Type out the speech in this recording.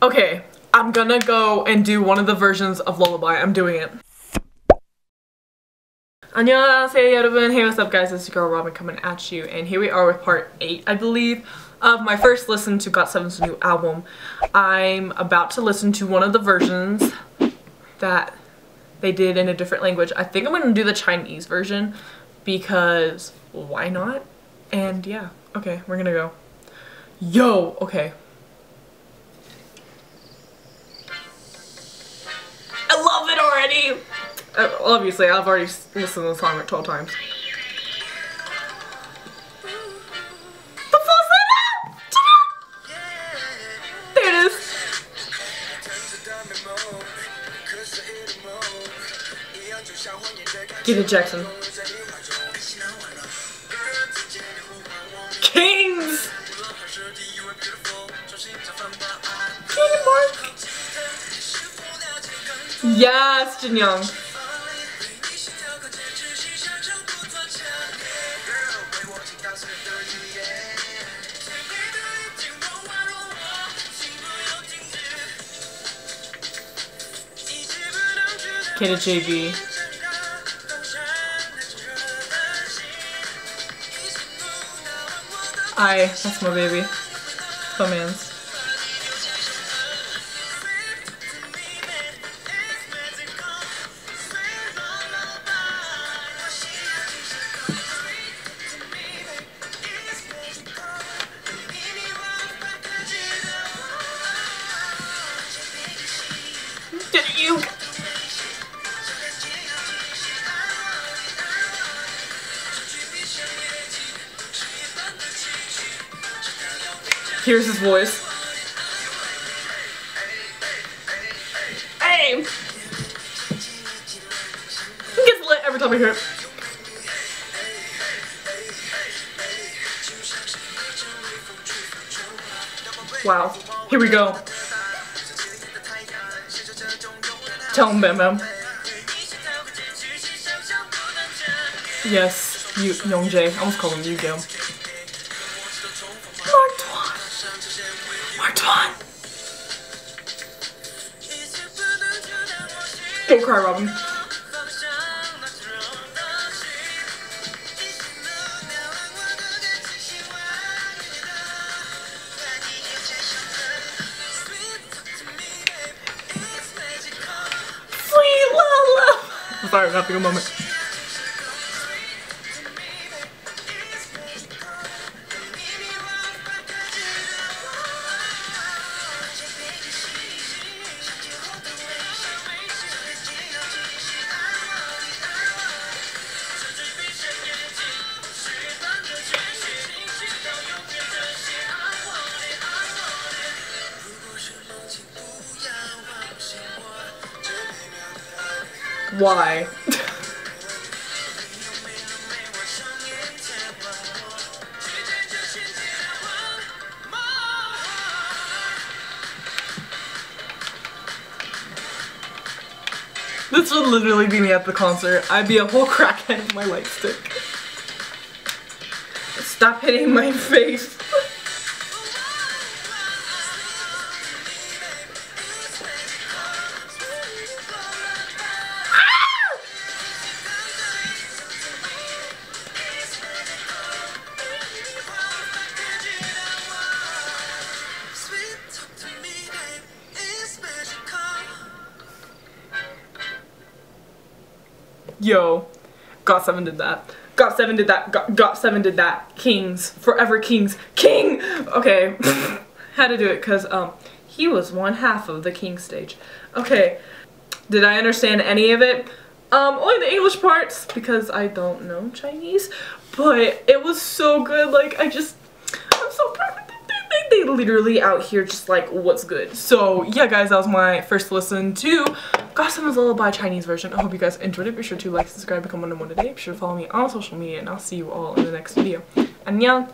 Okay, I'm gonna go and do one of the versions of Lullaby. I'm doing it. 안녕하세요 여러분. Hey, what's up guys? It's your girl Robyn coming at you and here we are with part 8, I believe, of my first listen to GOT7's new album. I'm about to listen to one of the versions that they did in a different language. I think I'm gonna do the Chinese version because why not? And yeah, okay, we're gonna go. Yo, okay. Uh, obviously, I've already listened to the song like 12 times. The falsetto! There it is. Get it, Jackson. Kings! King Mark! Yes, Jin Young. Get it, JB. I, that's my baby. My. Did you? Here's his voice. Hey! He gets lit every time I hear it. Wow. Here we go. Tell him, Bam Bam. Yes, you, Young Jae. I almost called him Yu Gil. Mark Tuan. Don't cry, Robyn. Sweet Lala. I'm sorry, I'm having a moment. Why? This would literally be me at the concert. I'd be a whole crackhead with my light stick. Stop hitting my face. Yo, got seven did that. Got seven did that. Got, got seven did that. Kings, forever kings, king. Okay, had to do it because um he was one half of the king stage. Okay, did I understand any of it? Um, only the English parts because I don't know Chinese, but it was so good. Like I just, I'm so proud. They, literally out here just like what's good. So yeah, guys, that was my first listen to GOT7's Lullaby Chinese version. I hope you guys enjoyed it. Be sure to like, subscribe, become one of one today. Be sure to follow me on social media, and I'll see you all in the next video. 안녕.